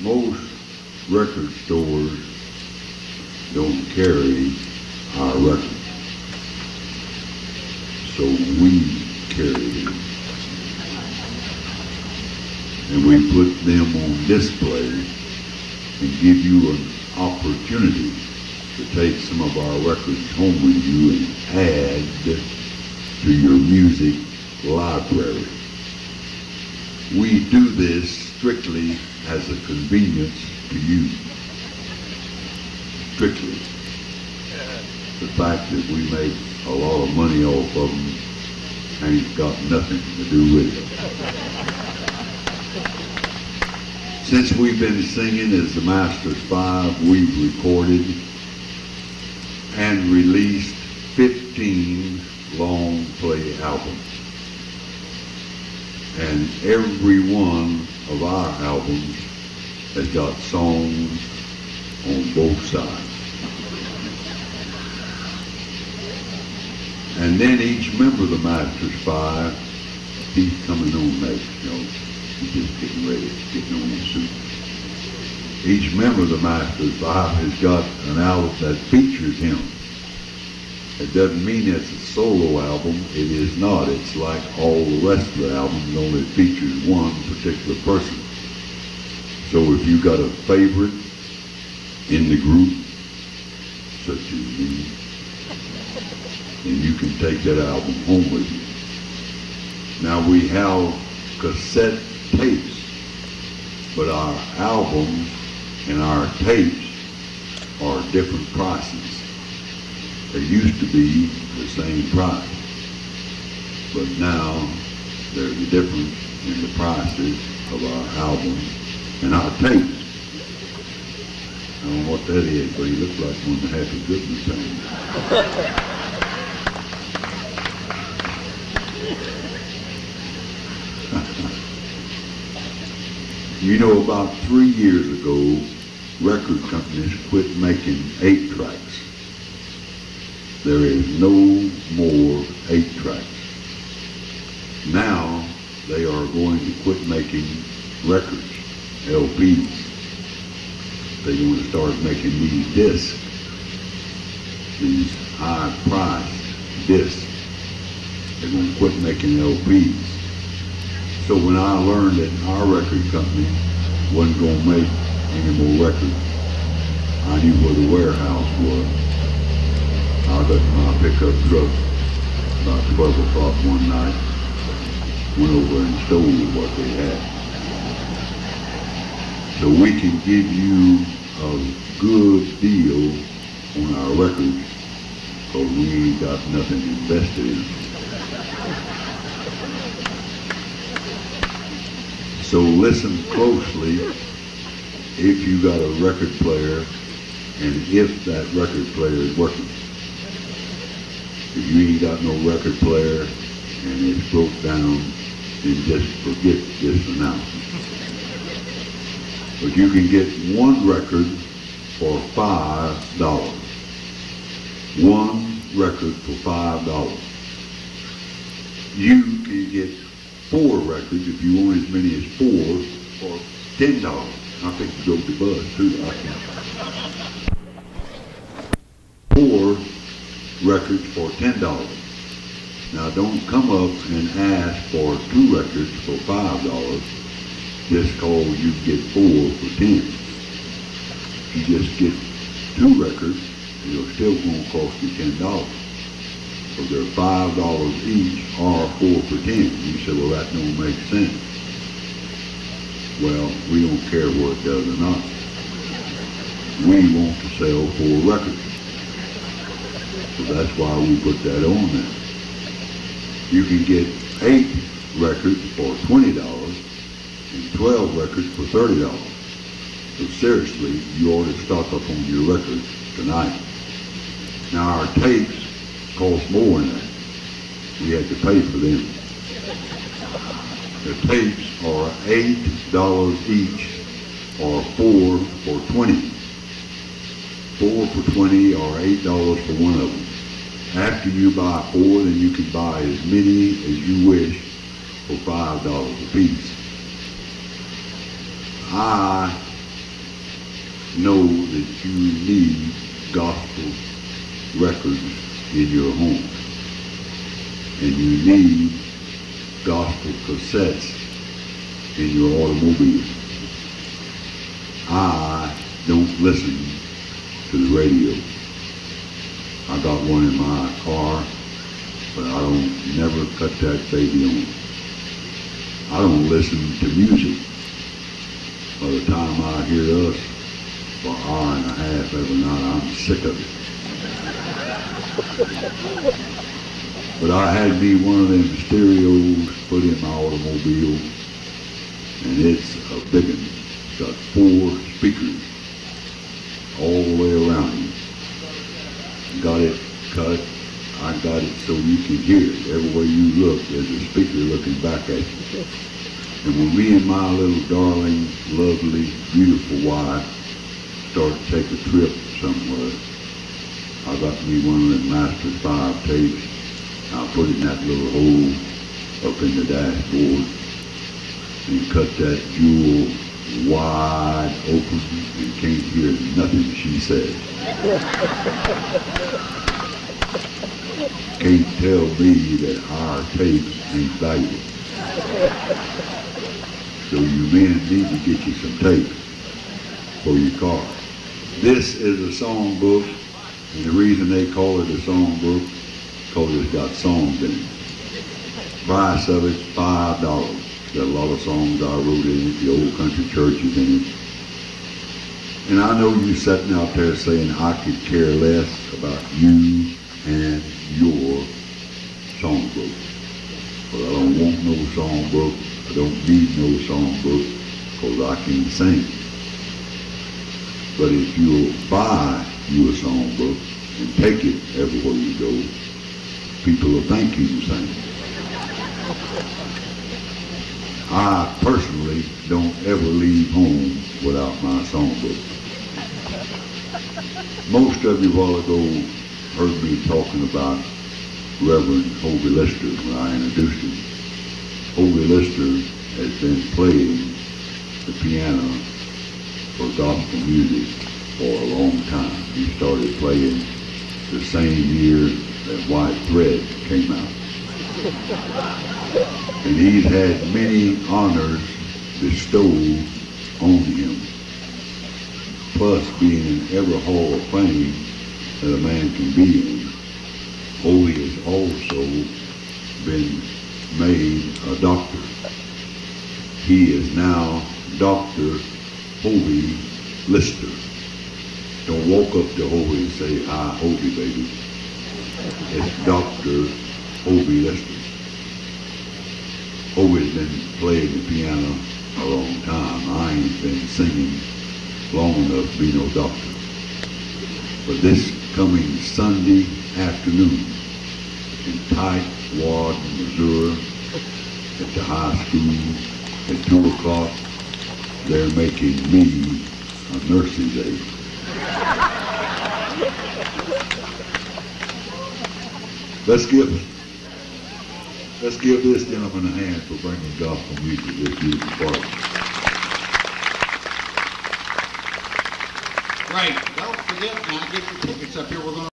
most record stores don't carry our records. So we carry them. And we put them on display and give you an opportunity to take some of our records home with you and add to your music library. We do this strictly as a convenience to you. Strictly. The fact that we make a lot of money off of them ain't got nothing to do with it. Since we've been singing as the Masters Five, we've recorded and released 15 long play albums. And every one of our albums has got songs on both sides. And then each member of the Masters Five, he's coming on next, you know. He's just getting ready, getting on his suit. Each member of the Masters Five has got an album that features him. It doesn't mean it's a solo album. It is not. It's like all the rest of the albums, only features one particular person. So if you got a favorite in the group, such as me, then you can take that album home with you. Now we have cassette tapes, but our albums and our tapes are different prices. They used to be the same price, but now there's a difference in the prices of our albums and our tapes. I don't know what that is, but he looks like one of the Happy Goodman things. You know, about three years ago, record companies quit making eight tracks. There is no more eight tracks. Now they are going to quit making records, LPs. They're going to start making these discs, these high-priced discs. They're going to quit making LPs. So when I learned that our record company wasn't going to make any more records, I knew where the warehouse was. I got my pickup truck about 12 o'clock one night, went over and stole what they had. So we can give you a good deal on our records because we ain't got nothing invested in. So listen closely if you got a record player and if that record player is working. If you ain't got no record player and it's broke down, then just forget this announcement. But you can get one record for five dollars. One record for five dollars. You can get four records if you want as many as four for ten dollars. I think you go to Buzz too. I can. Four records for ten dollars. Now don't come up and ask for two records for five dollars just cause you get four for ten. If you just get two records, it'll still gonna cost you ten dollars. So they're five dollars each or four for ten. You say, well that don't make sense. Well, we don't care what it does or not. We want to sell four records. So that's why we put that on there. You can get eight records for twenty dollars and twelve records for thirty dollars. So seriously, you ought to stock up on your records tonight. Now our tapes cost more than that. We had to pay for them. The tapes are eight dollars each or four for twenty. Four for twenty or eight dollars for one of them. After you buy four, then you can buy as many as you wish for five dollars a piece. I know that you need gospel records in your home. And you need gospel cassettes in your automobile. I don't listen to the radio. I got one in my car, but I don't never cut that baby on. I don't listen to music. By the time I hear us for an hour and a half every night, I'm sick of it. But I had me one of them stereos put in my automobile, and it's a big one. It's got four speakers all the way. Got it cut. I got it so you can hear it. Everywhere you look, there's a speaker looking back at you. And when me and my little darling, lovely, beautiful wife start to take a trip somewhere, I got me one of them Master 5 tapes. I put it in that little hole up in the dashboard and cut that jewel wide open and can't hear nothing she says. can't tell me that our tapes ain't valuable. So you men need to get you some tapes for your car. This is a song book, and the reason they call it a song book, because it's got songs in it. Price of it, five dollars. Got a lot of songs I wrote in the old country churches in it. And I know you sitting out there saying I could care less about you and your songbook. But I don't want no songbook. I don't need no songbook because I can sing. But if you'll buy you a songbook and take it everywhere you go, people will thank you for singing. I personally don't ever leave home without my songbook. Most of you a while ago heard me talking about Reverend Hovie Lister when I introduced him. Hovie Lister has been playing the piano for gospel music for a long time. He started playing the same year that White Thread came out. And he's had many honors bestowed on him, plus being in every hall of fame that a man can be in. Oh, Hovie has also been made a doctor. He is now Dr. Hovie Lister. Don't walk up to Hovie and say, hi, Hovie, baby. It's Dr. Hovie Lister. Hovie's been playing the piano a long time. I ain't been singing long enough to be no doctor. But this coming Sunday afternoon in Tightwad, Missouri, at the high school at 2 o'clock, they're making me a nurse's aide. Let's give let's give this gentleman a hand for bringing gospel music to this beautiful park. Right. Don't forget now, get your tickets up here. We're going to